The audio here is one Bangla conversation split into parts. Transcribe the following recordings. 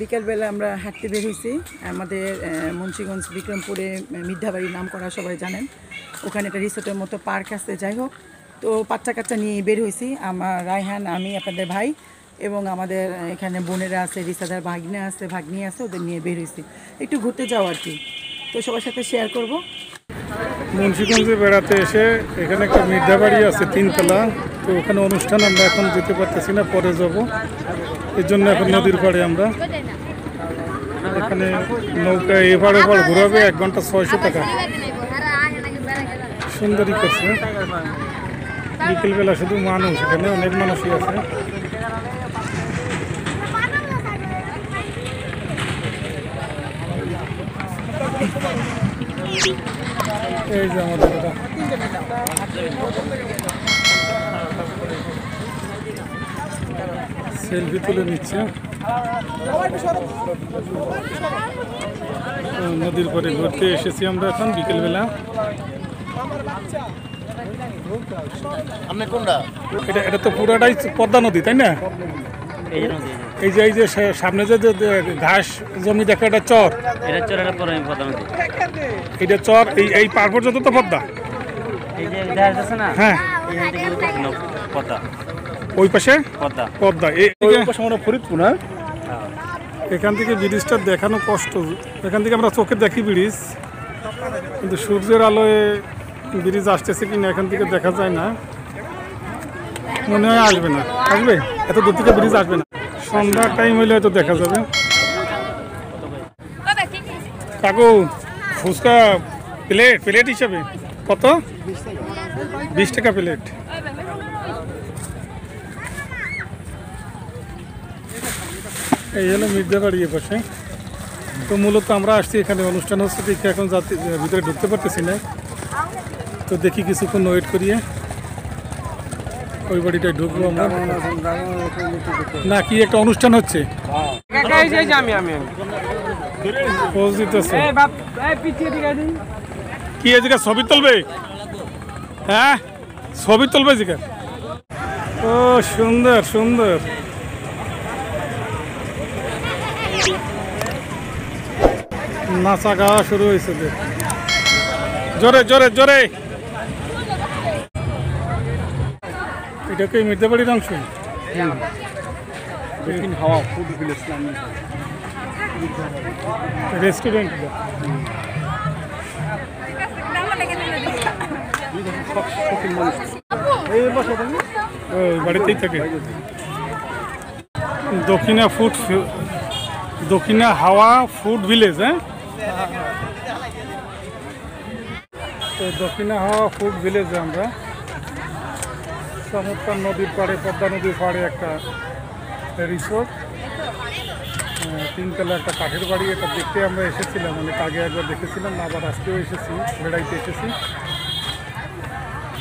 বিকেলবেলা আমরা হাঁটতে বের হয়েছি। আমাদের মুন্সিগঞ্জ বিক্রমপুরে মির্ধাবাড়ি নাম করা সবাই জানেন। ওখানে একটা রিসোর্টের মতো পার্ক আছে, যাই হোক। তো বাচ্চা কাচ্চা নিয়ে বের হয়েছি। আমার রায়হান, আমি, আপনাদের ভাই এবং আমাদের এখানে বোনেরা আছে, রিসাদার ভাগ্নে আছে, ভাগ্নি আছে, ওদের নিয়ে বের হয়েছি। একটু ঘুরতে যাও আর কি। তো সবার সাথে শেয়ার করব। মুন্সিগঞ্জে বেড়াতে এসে এখানে একটা মির্ধাবাড়ি আছে, তিনতলা। তো ওখানে অনুষ্ঠান আমরা এখন যেতে পারতেছি না, পরে যাব। এর জন্য এখন নদীর পাড়ে আমরা। এখানে নৌকা এপার ওপার ঘুরাবে, এক ঘণ্টা ছয়শো টাকা। সুন্দরই করছে। বিকেলবেলা শুধু মানুষ, এখানে অনেক মানুষই আছে। এই যে আমাদের সেলফি তুলে নিচ্ছে। নদীর পরে ঘুরতে এসেছি আমরা এখন বিকেলবেলা। এটা এটা তো পুরাটাই পদ্মা নদী তাই না? এই যে এই যে। সামনে যে ঘাস জমি দেখা এটা চর। এটা চোরের পরে পদ্মা নদী। এটা চর এই এই পার পর্যন্ত তো পদ্মা। এই যে দেখা যাচ্ছে না? হ্যাঁ। পদ্মা। ওই পাশে? পদ্মা। পদ্মা। এই আমরা ফরিদপুর হ্যাঁ? এখান থেকে ব্রিজটা দেখানো কষ্ট। এখান থেকে আমরা চোখে দেখি ব্রিজ। কিন্তু সূর্যের আলোয় ব্রিজ আসতেছে কিনা এখান থেকে দেখা যায় না। মনে হয় আসবে না। আসবে? এত দূর থেকে ব্রিজ আসবে না। সন্ধ্যার টাইম হইলে হয়তো দেখা যাবে। কাকু ফুচকা প্লেট প্লেট হিসাবে। কত? বিশ টাকা প্লেট। এই হলো মির্জাবাড়ি এ পাশে। তো মূলত আমরা আসছি এখানে, অনুষ্ঠান হচ্ছে দেখে এখন যাতে ভিতরে ঢুকতে পারতেছি না। তো দেখি কিছুক্ষণ ওয়েট করিয়ে ওই বাড়িটায় ঢুকবো আমরা। না কি একটা অনুষ্ঠান হচ্ছে? কি এদিকে ছবি তুলবে? হ্যাঁ ছবি তুলবে এদিকে ও, সুন্দর সুন্দর। নাচা গাওয়া শুরু হয়েছে জোরে জোরে জোরে। এটা কি মির্জাবাড়ির অংশ হাওয়া ফুড ভিলেজ রেস্টুরেন্ট বাড়িতেই থাকে। দক্ষিণা ফুড দক্ষিণা হাওয়া ফুড ভিলেজ হ্যাঁ? তো দক্ষিণা হাওয়া ফুড ভিলেজে আমরা। চমৎকার নদীর পাড়ে, পদ্মা নদীর পাড়ে একটা রিসোর্ট তিনতলা একটা কাঠের বাড়ি, এটা দেখতে আমরা এসেছিলাম, অনেক আগে একবার দেখেছিলাম আবার আজকেও এসেছি বেড়াইতে এসেছি।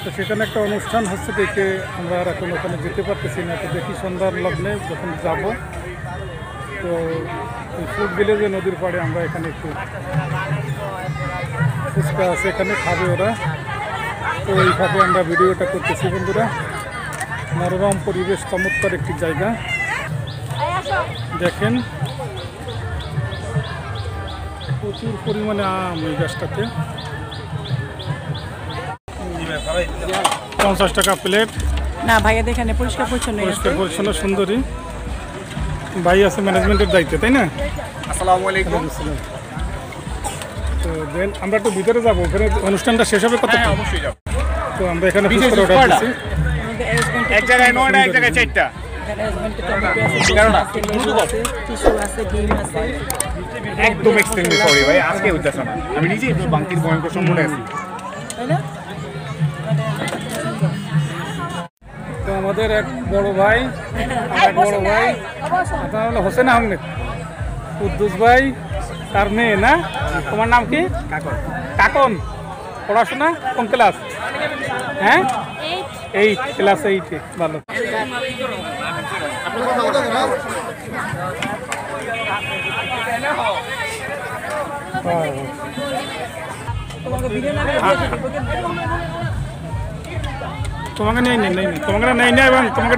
তো সেখানে একটা অনুষ্ঠান হচ্ছে, দেখে আমরা আর এখন ওখানে যেতে পারতেছি না, তো দেখি সন্ধ্যার লগ্নে যখন যাব। তো ফুড ভিলেজে নদীর পাড়ে আমরা এখানে একটু ফুচকা আছে এখানে খাবে ওরা। তো এইভাবে আমরা ভিডিওটা করতেছি বন্ধুরা। মনোরম পরিবেশ চমৎকার একটি জায়গা। দেখেন প্রচুর পরিমাণে আম এই গাছটাতে। পঞ্চাশ টাকা প্লেট না ভাইয়াদের এখানে পরিষ্কার পরিচ্ছন্ন পরিষ্কার পরিচ্ছন্ন সুন্দরী। ভাই আছে ম্যানেজমেন্টের দায়িত্বে তাই না? আসসালামু আলাইকুম। তো দেন আমরা একটু ভিতরে যাব ওখানে অনুষ্ঠানটা শেষ হবে কত হ্যাঁ অবশ্যই যাব। তো আমরা এখানে বিশেষ ফুচকার অর্ডার? দিচ্ছি এক জায়গায় নয়টা এক জায়গায় চারটা। একদম এক্সট্রিমলি সরি ভাই আজকে হইতেছে না। আমি নিজেই তো বাংকির ভয়ঙ্কর সম্মুখে আছি। তাই না? আমাদের এক বড় ভাই আমার এক বড় ভাই। আপনার হলো হোসেন আহমেদ। কুদ্দুস ভাই তার মেয়ে না? তোমার নাম কি? কাকন। কাকন। পড়াশোনা কোন ক্লাস হ্যাঁ? এইট ক্লাস এইটে ভালো। হ্যাঁ। তোমাকে নেই নেই নেই নেই। তোমাকে নেই না এবং তোমাকে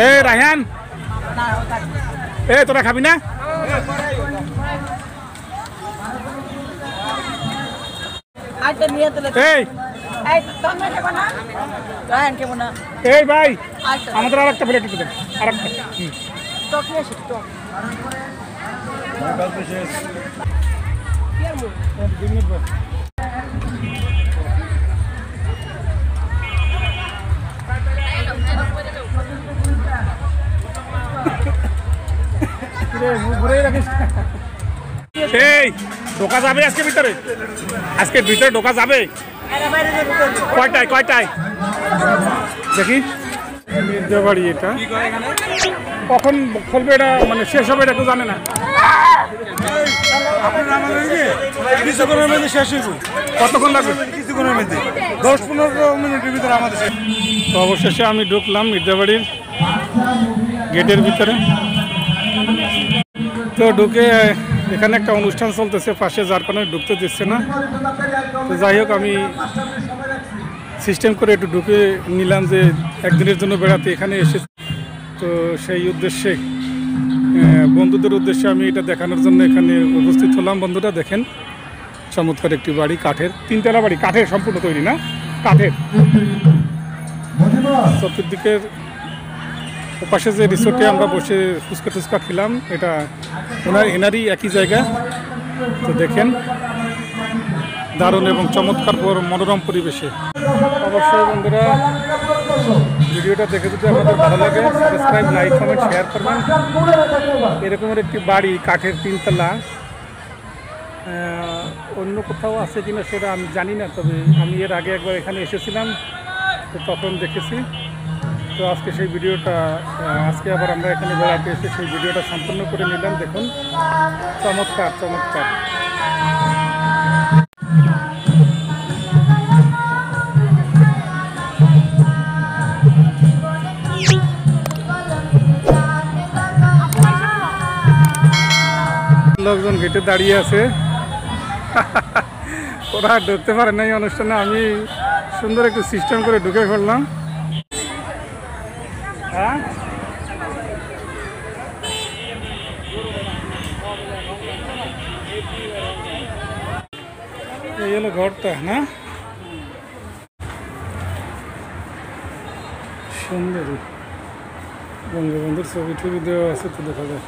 এ রায়হান। এ তোরা খাবি না? এই। ভাই আমাদের আর একটা প্লেট দেন আর একটা এই, ঢোকা যাবে আজকে ভিতরে? আজকে ভিতরে ঢোকা যাবে? কয়টায় কয়টায়? দেখি। মির্জাবাড়ি এটা কখন খুলবে এটা? মানে শেষ হবে এটা কেউ জানে না। কতক্ষণ লাগবে? দশ পনেরো মিনিটের ভিতরে আমাদের তো অবশেষে আমি ঢুকলাম মির্জাবাড়ির গেটের ভিতরে। তো ঢুকে এখানে একটা অনুষ্ঠান চলতেছে পাশে যার কারণে ঢুকতে দিচ্ছে না। তো যাই হোক আমি সিস্টেম করে একটু ঢুকে নিলাম যে একদিনের জন্য বেড়াতে এখানে এসে। তো সেই উদ্দেশ্যে বন্ধুদের উদ্দেশ্যে আমি এটা দেখানোর জন্য এখানে উপস্থিত হলাম। বন্ধুরা দেখেন চমৎকার একটি বাড়ি কাঠের তিনতলা বাড়ি কাঠের সম্পূর্ণ তৈরি না? কাঠের। চতুর্দিকের ওপাশে যে রিসোর্টে আমরা বসে ফুচকা টুচকা খেলাম, এটা ওনার এনারই একই জায়গা। তো দেখেন, দারুণ এবং চমৎকার মনোরম পরিবেশে। অবশ্যই বন্ধুরা, ভিডিওটা দেখে যদি আপনাদের ভালো লাগে সাবস্ক্রাইব লাইক কমেন্ট শেয়ার করবেন। এরকমের একটি বাড়ি, কাঠের তিনতলা। অন্য কোথাও আছে কিনা সেটা আমি জানি না, তবে আমি এর আগে একবার এখানে এসেছিলাম, তো তখন দেখেছি। তো আজকে সেই ভিডিওটা আজকে আবার আমরা এখানে বেড়াতে এসে সেই ভিডিওটা সম্পূর্ণ করে নিলাম, দেখুন। চমৎকার চমৎকার। লোকজন গেটে দাঁড়িয়ে আছে। ওরা ঢুকতে পারে না এই অনুষ্ঠানে, আমি সুন্দর একটু সিস্টেম করে ঢুকে ফেললাম। হ্যাঁ? এই হলো ঘরটা না? সুন্দর। বঙ্গবন্ধুর ছবি টবি দেওয়া আছে তো দেখা যায়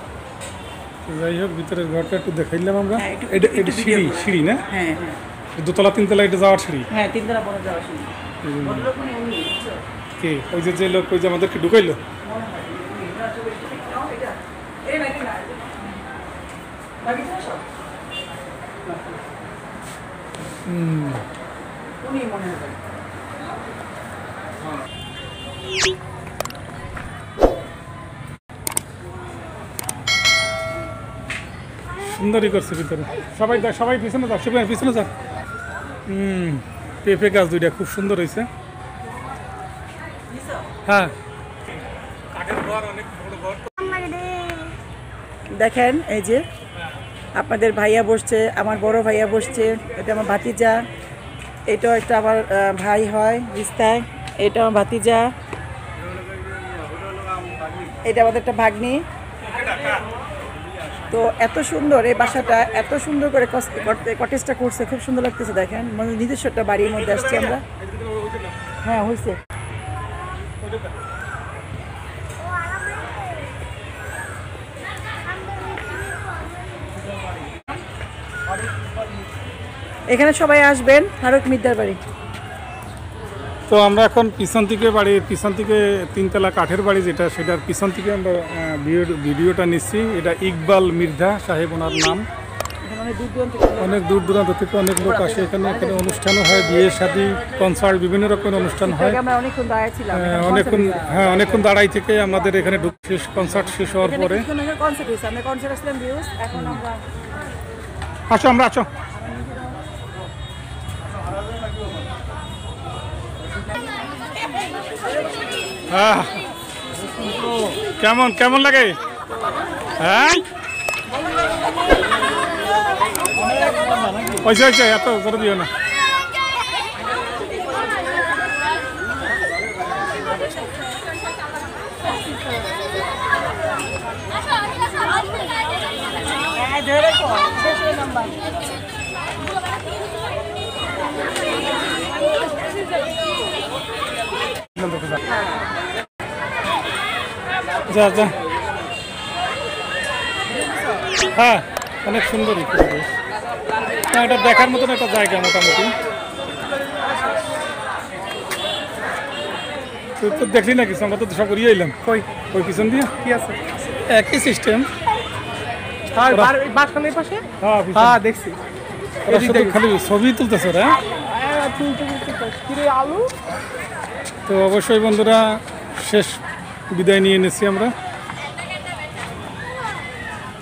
যাই হোক ভিতরের ঘরটা একটু দেখাইলাম আমরা। হ্যাঁ, এটা এটা সিঁড়ি সিঁড়ি না? হ্যাঁ হ্যাঁ। দোতলা তিনতলা এটা যাওয়ার সিঁড়ি? হ্যাঁ তিনতলা পরে যাওয়া শুনি কে? ওই যে যে লোক, ওই যে আমাদেরকে ঢুকাইলো? সুন্দরই করছে ভিতরে। সবাই সবাই পিছনে যাক সবাই পিছনে যাক হুম। পেঁপে গাছ দুইটা খুব সুন্দর হয়েছে। হ্যাঁ। দেখেন, এই যে আপনাদের ভাইয়া বসছে, আমার বড় ভাইয়া বসছে, এটা আমার ভাতিজা, এটাও একটা আমার ভাই হয় রিস্তায় এটা আমার ভাতিজা, এটা আমাদের একটা ভাগ্নি। তো এত সুন্দর এই বাসাটা, এত সুন্দর করে করতে কটেজটা করছে, খুব সুন্দর লাগতেছে দেখেন। মানে নিজস্ব একটা বাড়ির মধ্যে আসছি আমরা। হ্যাঁ হয়েছে এখানে সবাই আসবেন, ফারুক মিদ্দার বাড়ি। তো আমরা এখন পিছন থেকে বাড়ি পিছন থেকে তিনতলা কাঠের বাড়ি যেটা সেটার পিছন থেকে আমরা ভিডিওটা নিচ্ছি। এটা ইকবাল মির্ধা সাহেব ওনার নাম। অনেক দূর দূরান্ত থেকে অনেক লোক আসে এখানে। এখানে অনুষ্ঠানও হয় বিয়ে শাদী কনসার্ট বিভিন্ন রকমের অনুষ্ঠান হয়। অনেকক্ষণ হ্যাঁ অনেকক্ষণ দাঁড়াই থেকে আমাদের এখানে শেষ কনসার্ট শেষ হওয়ার পরে। আসো আমরা আসো। কেমন কেমন লাগে? হ্যাঁ? এত করে দিও না। যা যা। হ্যাঁ অনেক সুন্দরই পরিবেশ না এটা দেখার মতন একটা জায়গা মোটামুটি। তুই তো দেখলি না কিছু আমরা তো সব করিয়ে এলাম কই? ওই পিছন দিয়ে? কি আছে? একই সিস্টেম বাসখানের পাশে? হ্যাঁ হ্যাঁ দেখছি। খালি ছবি তুলতেছে কিরে তো অবশ্যই বন্ধুরা, শেষ বিদায় নিয়ে এনেছি আমরা।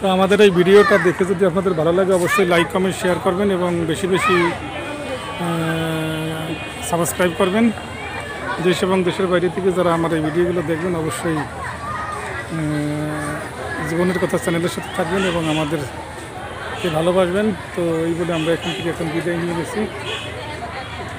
তো আমাদের এই ভিডিওটা দেখে যদি আপনাদের ভালো লাগে, অবশ্যই লাইক কমেন্ট শেয়ার করবেন এবং বেশি বেশি সাবস্ক্রাইব করবেন। দেশ এবং দেশের বাইরে থেকে যারা আমার এই ভিডিওগুলো দেখবেন, অবশ্যই জীবনের কথা চ্যানেলের সাথে থাকবেন এবং আমাদেরকে ভালোবাসবেন। তো এই বলে আমরা এখান থেকে এখন বিদায় নিয়ে গেছি